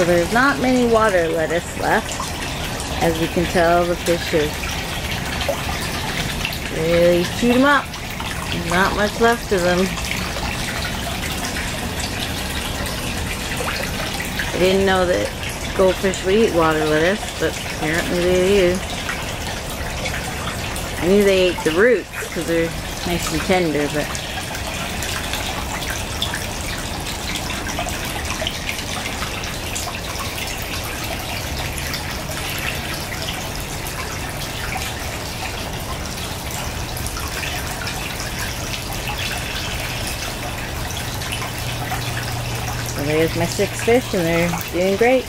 So there's not many water lettuce left. As you can tell, the fish have really chewed them up. Not much left of them. I didn't know that goldfish would eat water lettuce, but apparently they do. I knew they ate the roots because they're nice and tender, but There's my six fish and they're doing great.